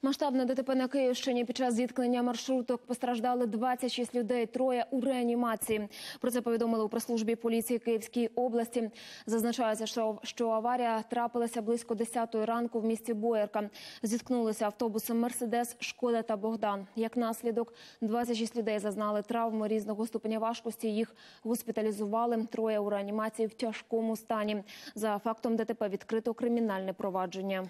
Масштабне ДТП на Київщині під час зіткнення маршруток постраждали 26 людей, троє у реанімації. Про це повідомили у прес-службі поліції Київської області. Зазначається, що, що аварія трапилася близько 10 ранку в місті Боярка. Зіткнулися автобуси Мерседес, Шкода та Богдан. Як наслідок, 26 людей зазнали травми різного ступеня важкості. Їх госпіталізували. Троє у реанімації в тяжкому стані. За фактом ДТП відкрито кримінальне провадження.